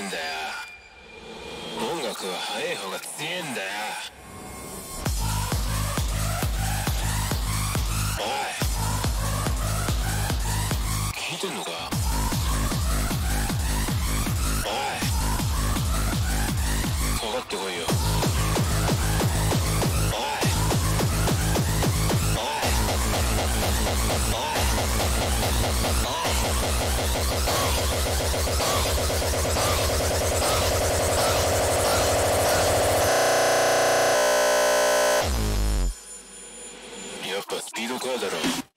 んだよ。音楽は速い方が強えんだよ。おい。聞いてんのか。おい。かかってこいよ。ピードカーだろ